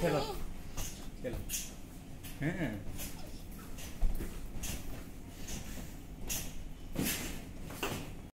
对了，对了，嗯。